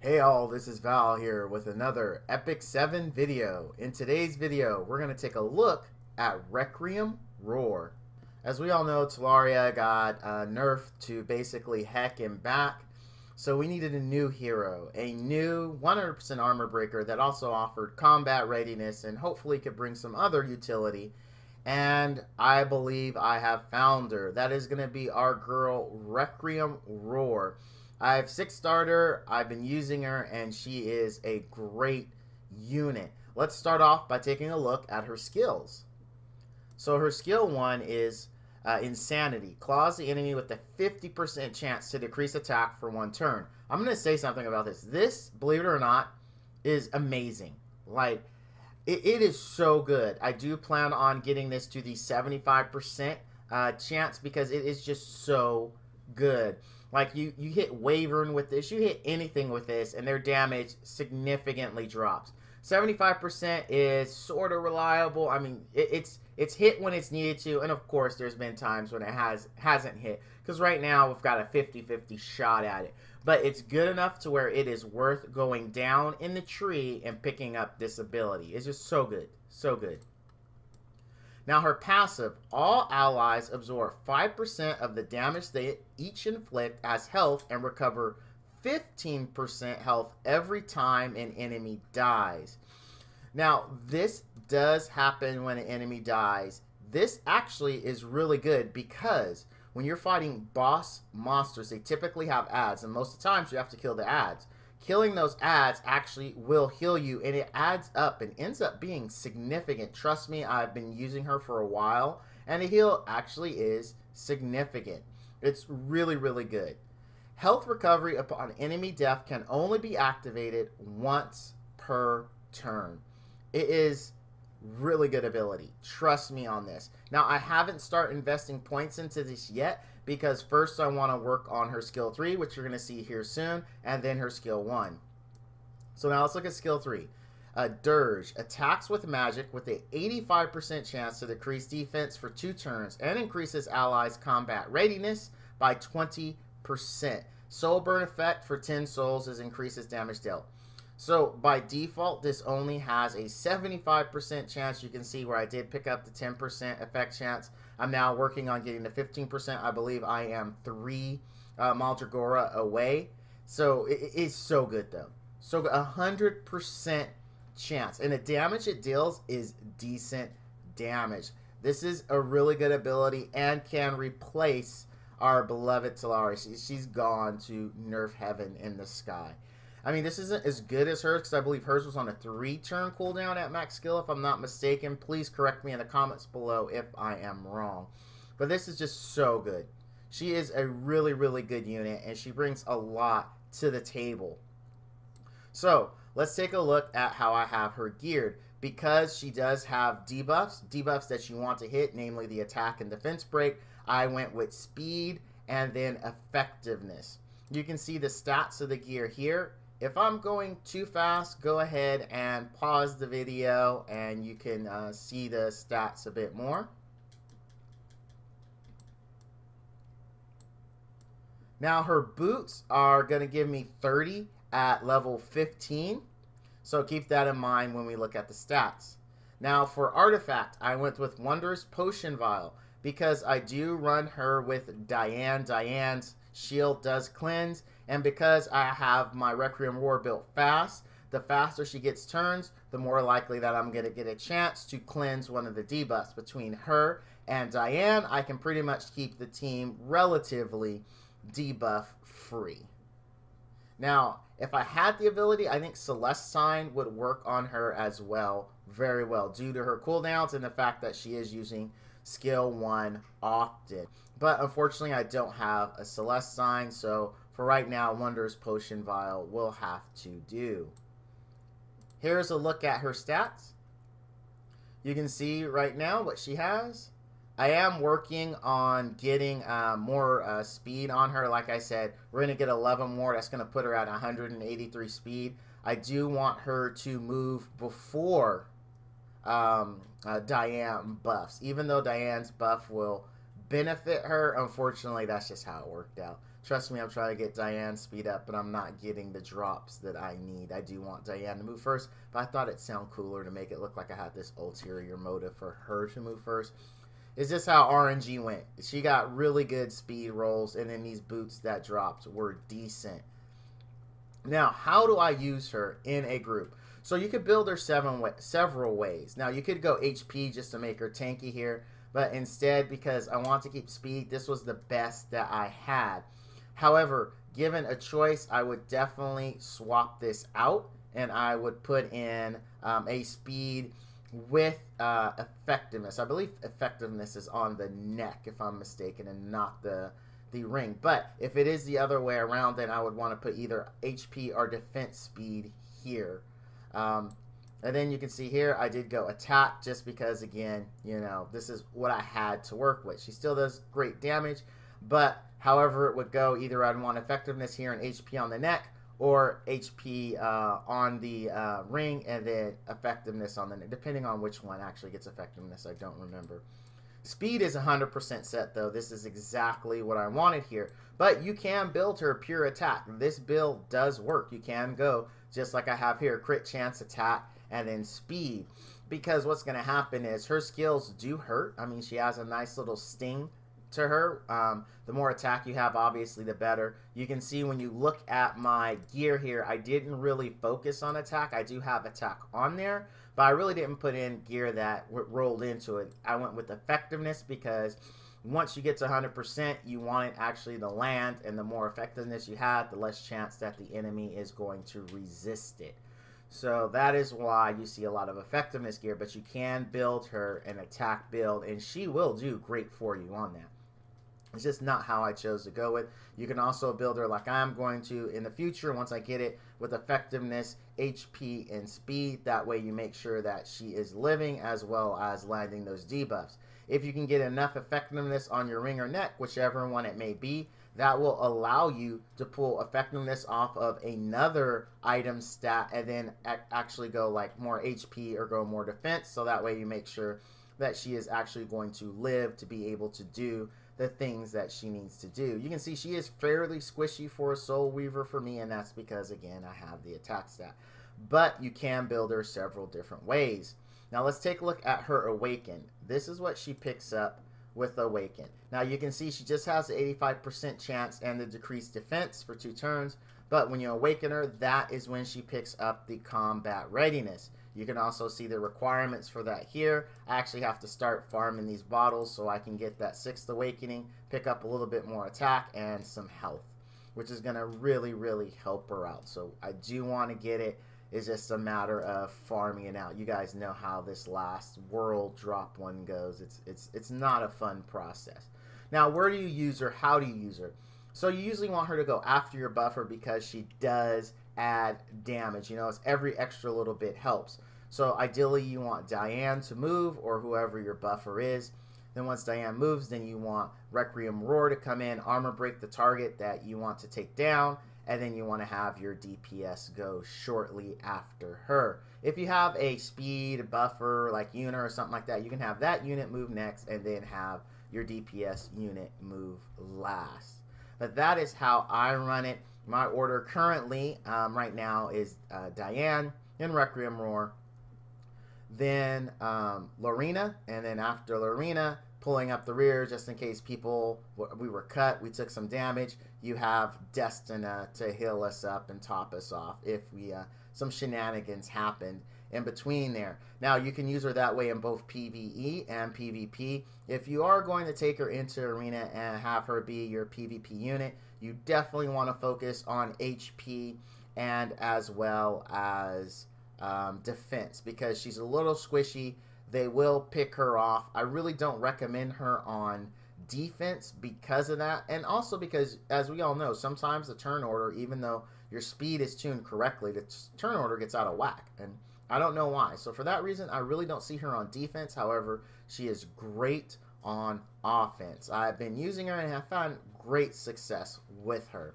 Hey all, this is Val here with another Epic 7 video. In today's video, we're going to take a look at Requiem Roar. As we all know, Talaria got uh, nerfed to basically heck him back, so we needed a new hero, a new 100% armor breaker that also offered combat readiness and hopefully could bring some other utility. And I believe I have found her. That is going to be our girl Requiemroar. I have six starter. I've been using her, and she is a great unit. Let's start off by taking a look at her skills. So her skill one is uh, Insanity. Claws the enemy with a 50% chance to decrease attack for one turn. I'm going to say something about this. This, believe it or not, is amazing. Like, it, it is so good. I do plan on getting this to the 75% uh, chance because it is just so good. Like you, you hit Wyvern with this, you hit anything with this, and their damage significantly drops. 75% is sort of reliable. I mean, it, it's it's hit when it's needed to, and of course, there's been times when it has hasn't hit. Because right now we've got a 50-50 shot at it, but it's good enough to where it is worth going down in the tree and picking up this ability. It's just so good, so good. Now her passive, all allies absorb 5% of the damage they each inflict as health and recover 15% health every time an enemy dies. Now, this does happen when an enemy dies. This actually is really good because when you're fighting boss monsters, they typically have ads, and most of the times you have to kill the ads killing those ads actually will heal you and it adds up and ends up being significant. Trust me, I've been using her for a while and the heal actually is significant. It's really, really good. Health recovery upon enemy death can only be activated once per turn. It is really good ability. Trust me on this. Now, I haven't started investing points into this yet because first I want to work on her skill 3, which you're going to see here soon, and then her skill 1. So now let's look at skill 3. Uh, Dirge attacks with magic with a 85% chance to decrease defense for two turns and increases allies' combat readiness by 20%. Soul burn effect for 10 souls is increases damage dealt. So by default, this only has a 75% chance. You can see where I did pick up the 10% effect chance. I'm now working on getting the 15%. I believe I am three uh, Mandragora away. So it, it's so good though. So a 100% chance. And the damage it deals is decent damage. This is a really good ability and can replace our beloved Talaria. She, she's gone to nerf heaven in the sky. I mean, this isn't as good as hers because I believe hers was on a three-turn cooldown at max skill, if I'm not mistaken. Please correct me in the comments below if I am wrong. But this is just so good. She is a really, really good unit, and she brings a lot to the table. So, let's take a look at how I have her geared. Because she does have debuffs, debuffs that you want to hit, namely the attack and defense break, I went with speed and then effectiveness. You can see the stats of the gear here if I'm going too fast, go ahead and pause the video and you can uh, see the stats a bit more. Now her boots are going to give me 30 at level 15. So keep that in mind when we look at the stats. Now for artifact, I went with Wondrous Potion Vial because I do run her with Diane. Diane's shield does cleanse and because I have my Requiemroar built fast, the faster she gets turns, the more likely that I'm going to get a chance to cleanse one of the debuffs. Between her and Diane, I can pretty much keep the team relatively debuff free. Now, if I had the ability, I think Celestine would work on her as well very well due to her cooldowns and the fact that she is using skill 1 often. But unfortunately, I don't have a Celestine, so for right now, Wondrous Potion Vial will have to do. Here's a look at her stats. You can see right now what she has. I am working on getting uh, more uh, speed on her. Like I said, we're going to get 11 more. That's going to put her at 183 speed. I do want her to move before um, uh, Diane buffs. Even though Diane's buff will benefit her. Unfortunately, that's just how it worked out. Trust me, I'm trying to get Diane speed up, but I'm not getting the drops that I need. I do want Diane to move first, but I thought it'd sound cooler to make it look like I had this ulterior motive for her to move first. Is this how RNG went? She got really good speed rolls, and then these boots that dropped were decent. Now, how do I use her in a group? So you could build her seven several ways. Now, you could go HP just to make her tanky here, but instead, because I want to keep speed, this was the best that I had. However, given a choice, I would definitely swap this out, and I would put in um, a speed with uh, effectiveness. I believe effectiveness is on the neck, if I'm mistaken, and not the the ring. But if it is the other way around, then I would want to put either HP or defense speed here. Um, and then you can see here, I did go attack just because, again, you know, this is what I had to work with. She still does great damage, but however it would go, either I'd want effectiveness here and HP on the neck, or HP uh, on the uh, ring, and then effectiveness on the neck, depending on which one actually gets effectiveness. I don't remember. Speed is 100% set though. This is exactly what I wanted here. But you can build her pure attack. This build does work. You can go just like I have here, crit chance attack and then speed. Because what's going to happen is her skills do hurt. I mean, she has a nice little sting to her. Um, the more attack you have, obviously, the better. You can see when you look at my gear here, I didn't really focus on attack. I do have attack on there, but I really didn't put in gear that rolled into it. I went with effectiveness because once you get to 100%, you want it actually to land, and the more effectiveness you have, the less chance that the enemy is going to resist it. So that is why you see a lot of effectiveness gear, but you can build her an attack build, and she will do great for you on that. It's just not how I chose to go with. You can also build her like I'm going to in the future once I get it with effectiveness, HP, and speed. That way you make sure that she is living as well as landing those debuffs. If you can get enough effectiveness on your ring or neck, whichever one it may be, that will allow you to pull effectiveness off of another item stat and then actually go like more HP or go more defense. So that way you make sure that she is actually going to live to be able to do the things that she needs to do. You can see she is fairly squishy for a Soul Weaver for me, and that's because, again, I have the attack stat. But you can build her several different ways. Now let's take a look at her Awaken. This is what she picks up with Awaken. Now you can see she just has the 85% chance and the decreased defense for two turns, but when you awaken her, that is when she picks up the combat readiness. You can also see the requirements for that here. I actually have to start farming these bottles so I can get that sixth awakening, pick up a little bit more attack and some health, which is going to really, really help her out. So I do want to get it. It's just a matter of farming it out. You guys know how this last world drop one goes. It's it's it's not a fun process. Now, where do you use her? How do you use her? So you usually want her to go after your buffer because she does add damage. You know, it's every extra little bit helps. So ideally you want Diane to move or whoever your buffer is. Then once Diane moves, then you want Requiemroar to come in, armor break the target that you want to take down, and then you want to have your DPS go shortly after her. If you have a speed buffer like Una or something like that, you can have that unit move next and then have your DPS unit move last. But that is how I run it. My order currently, um, right now, is uh, Diane, then Requiemroar, then um, Lorina, and then after Lorina, pulling up the rear just in case people we were cut, we took some damage. You have Destina to heal us up and top us off if we uh, some shenanigans happened in between there. Now you can use her that way in both PVE and PvP. If you are going to take her into arena and have her be your PvP unit, you definitely want to focus on HP and as well as um, defense because she's a little squishy. They will pick her off. I really don't recommend her on defense because of that, and also because, as we all know, sometimes the turn order, even though your speed is tuned correctly, the turn order gets out of whack, and I don't know why. So for that reason, I really don't see her on defense. However, she is great on offense. I've been using her and have found great success with her.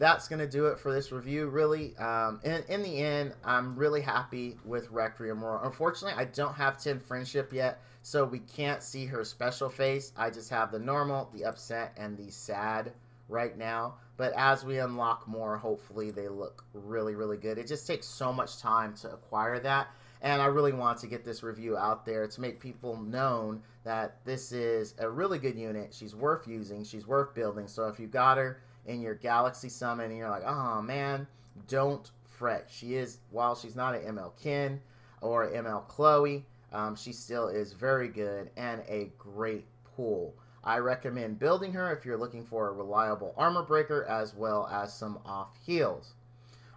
That's going to do it for this review, really. Um, in, in the end, I'm really happy with Requiemroar. Unfortunately, I don't have 10 Friendship yet, so we can't see her special face. I just have the normal, the upset, and the sad right now. But as we unlock more, hopefully they look really, really good. It just takes so much time to acquire that. And I really want to get this review out there to make people known that this is a really good unit. She's worth using. She's worth building. So if you got her in your Galaxy Summon and you're like, oh man, don't fret. She is, while she's not an ML Ken or ML Chloe, um, she still is very good and a great pull. I recommend building her if you're looking for a reliable armor breaker as well as some off heals.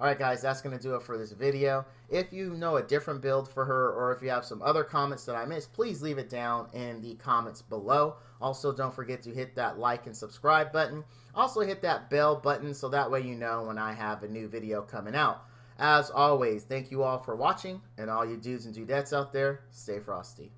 Alright guys, that's going to do it for this video. If you know a different build for her or if you have some other comments that I missed, please leave it down in the comments below. Also, don't forget to hit that like and subscribe button. Also, hit that bell button so that way you know when I have a new video coming out. As always, thank you all for watching, and all you dudes and dudettes out there, stay frosty.